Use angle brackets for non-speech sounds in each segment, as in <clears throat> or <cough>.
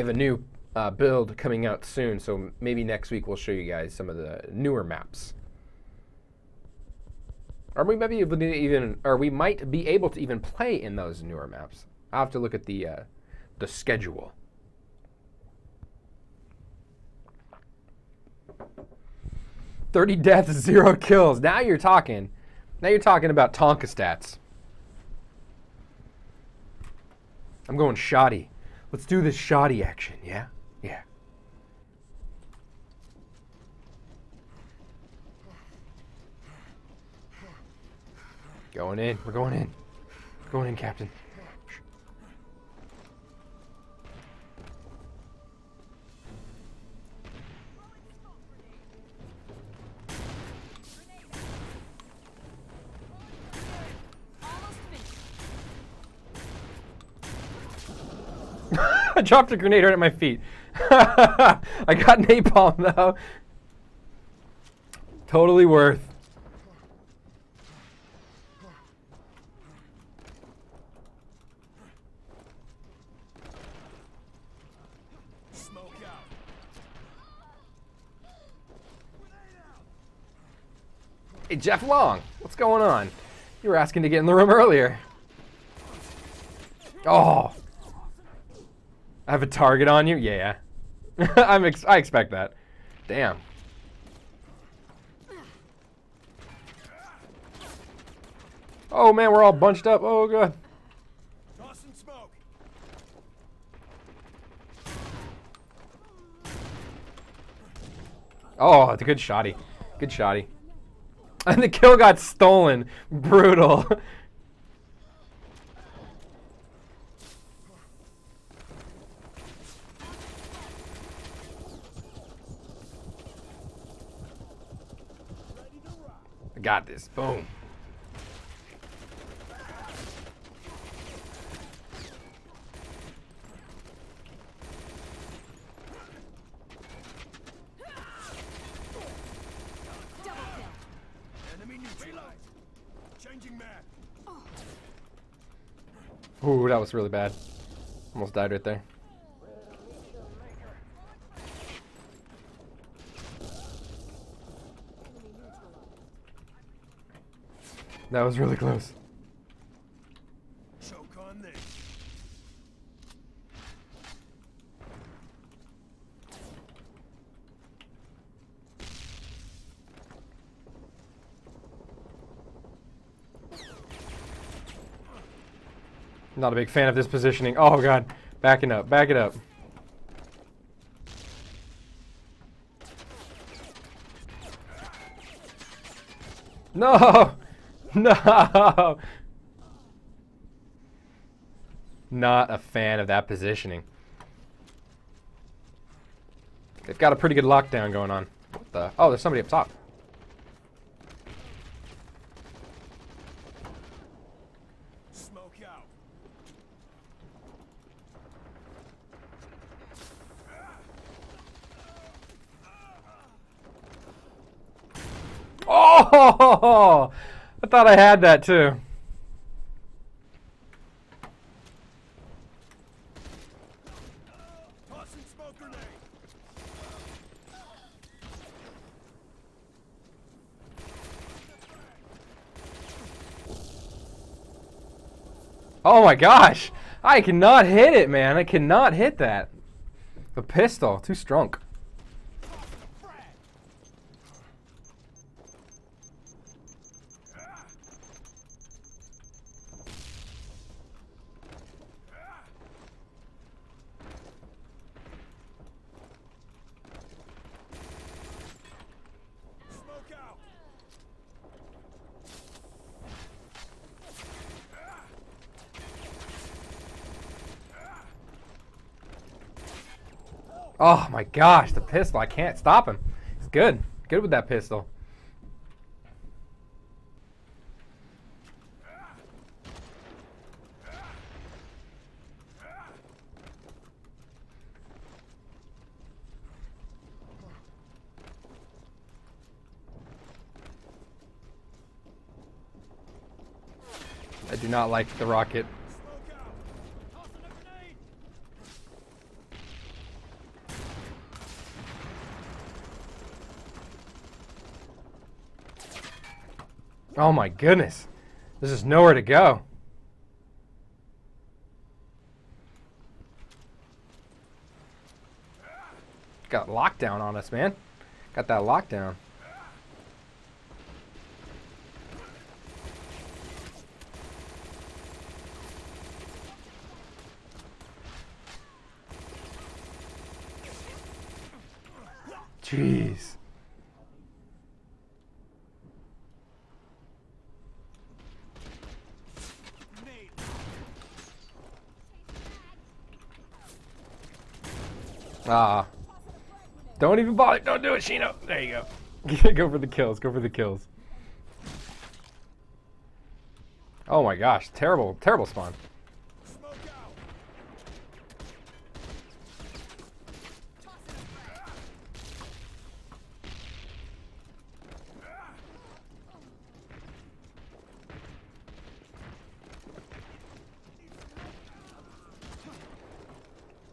We have a new uh, build coming out soon, so maybe next week we'll show you guys some of the newer maps. Or we might be able to even, or we might be able to even play in those newer maps. I'll have to look at the uh, the schedule. Thirty deaths, zero kills. Now you're talking. Now you're talking about Tonka stats. I'm going shotty. Let's do this shotty action, yeah? Yeah. Going in. We're going in. Going in, Captain. I <laughs> dropped a grenade right at my feet. <laughs> I got napalm though. Totally worth. Hey, Jeff Long, what's going on? You were asking to get in the room earlier. Oh. I have a target on you? Yeah. <laughs> I'm ex I expect that. Damn. Oh man, we're all bunched up. Oh god. Smoke. Oh, it's a good shotty. Good shotty. And <laughs> the kill got stolen. Brutal. <laughs> Got this. Boom. Ooh, that was really bad. Almost died right there. That was really close. Choke on this. Not a big fan of this positioning. Oh god. Backing up. Back it up. No! <laughs> <laughs> No! Not a fan of that positioning. They've got a pretty good lockdown going on. What the? Oh, there's somebody up top. Smoke out. Oh! I thought I had that too. Oh my gosh! I cannot hit it, man. I cannot hit that. The pistol, too strong. Oh my gosh, the pistol. I can't stop him. It's good. Good with that pistol. I do not like the rocket. Smoke out. Tossing a grenade. Oh my goodness. There's just nowhere to go. Got lockdown on us, man. Got that lockdown. Jeez. Ah. Don't even bother. Don't do it, Shino. There you go. <laughs> go for the kills. Go for the kills. Oh my gosh. Terrible, terrible spawn.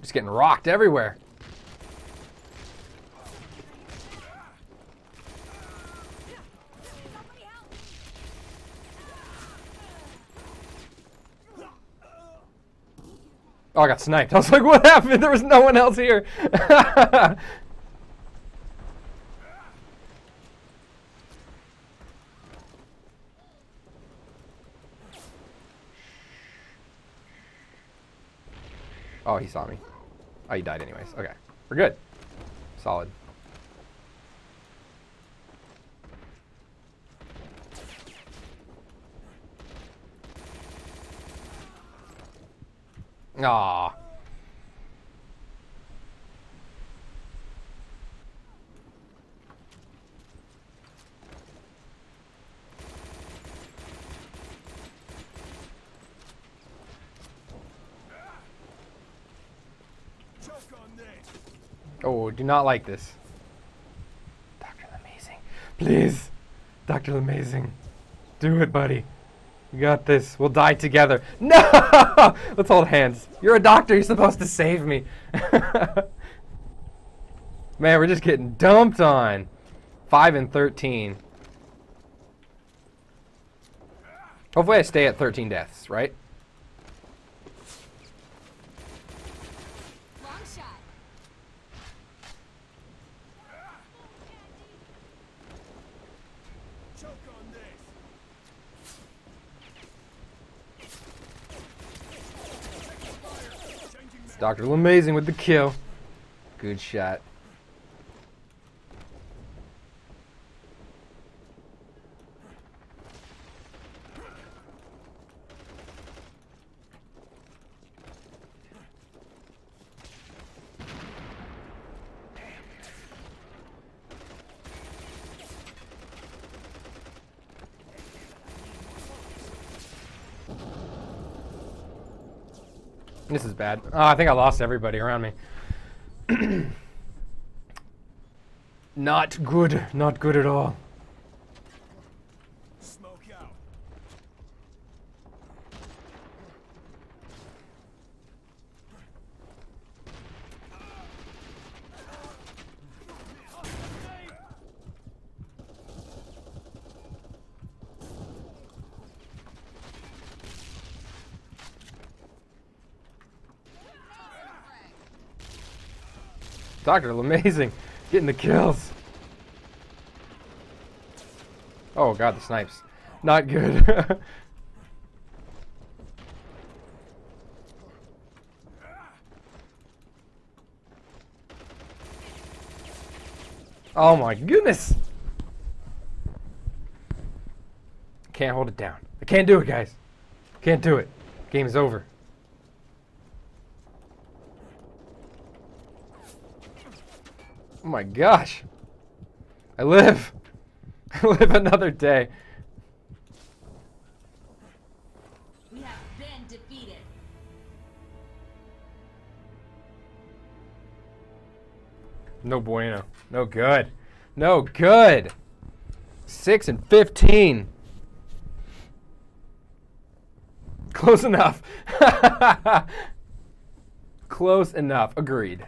Just getting rocked everywhere. Oh, I got sniped. I was like, what happened? There was no one else here. <laughs> oh, he saw me. Oh, he died anyways. Okay. We're good. Solid. Aw. Choke on Nate. Oh, do not like this. Dr. Amazing. Please. Dr. Amazing. Do it, buddy. You got this. We'll die together. <laughs> No! Let's hold hands. You're a doctor. You're supposed to save me. <laughs> Man, we're just getting dumped on. 5 and 13. Hopefully I stay at 13 deaths, right? Long shot. Choke on Nate. Dr. Amazing with the kill. Good shot. This is bad. Oh, I think I lost everybody around me. <clears throat> not good. Not good at all. Dr. Amazing. Getting the kills. Oh god, the snipes. Not good. <laughs> oh my goodness. Can't hold it down. I can't do it, guys. Can't do it. Game is over. Oh my gosh. I live. <laughs> I live another day. We have been defeated. No bueno. No good. No good. 6 and 15. Close enough. <laughs> Close enough. Agreed.